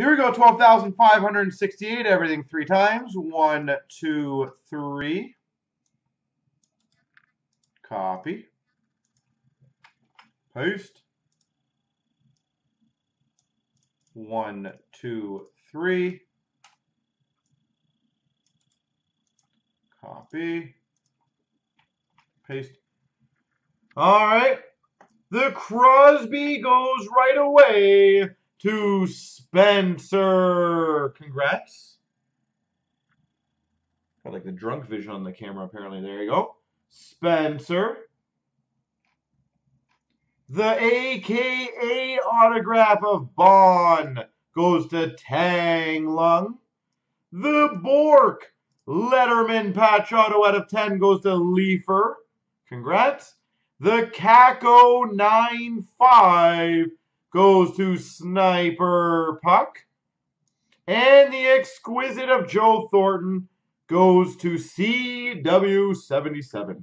Here we go, 12,568, everything three times. One, two, three. Copy. Paste. One, two, three. Copy. Paste. All right. The Crosby goes right away to Spencer. Congrats. Got like the drunk vision on the camera, apparently. There you go. Spencer. The AKA autograph of Bond goes to Tang Lung. The Bourque Letterman patch auto out of 10 goes to Leifer. Congrats. The Kako 95 goes to Sniper Puck. And the exquisite of Joe Thornton goes to CW77.